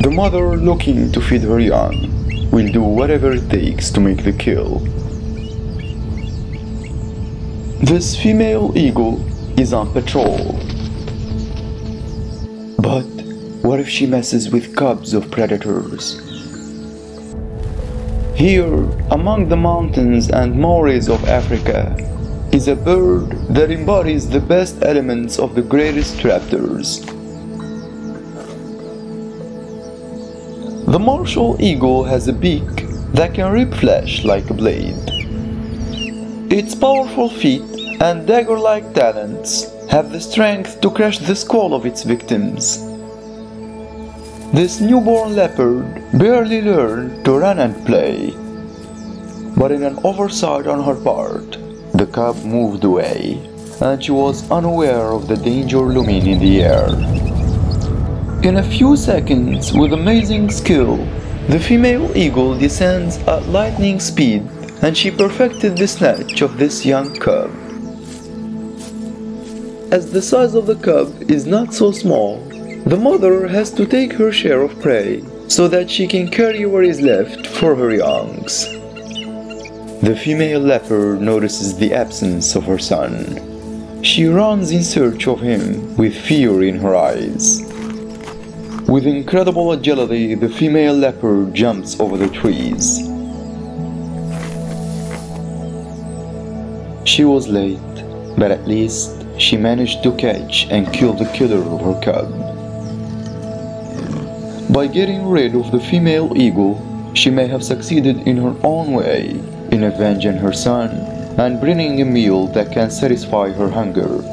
The mother, looking to feed her young, will do whatever it takes to make the kill. This female eagle is on patrol. But what if she messes with cubs of predators? Here, among the mountains and moors of Africa, is a bird that embodies the best elements of the greatest raptors. The martial eagle has a beak that can rip flesh like a blade. Its powerful feet and dagger-like talons have the strength to crush the skull of its victims. This newborn leopard barely learned to run and play, but in an oversight on her part, the cub moved away, and she was unaware of the danger looming in the air. In a few seconds, with amazing skill, the female eagle descends at lightning speed and she perfected the snatch of this young cub. As the size of the cub is not so small, the mother has to take her share of prey so that she can carry what is left for her youngs. The female leopard notices the absence of her son. She runs in search of him with fear in her eyes. With incredible agility, the female leopard jumps over the trees. She was late, but at least she managed to catch and kill the killer of her cub. By getting rid of the female eagle, she may have succeeded in her own way in avenging her son and bringing a meal that can satisfy her hunger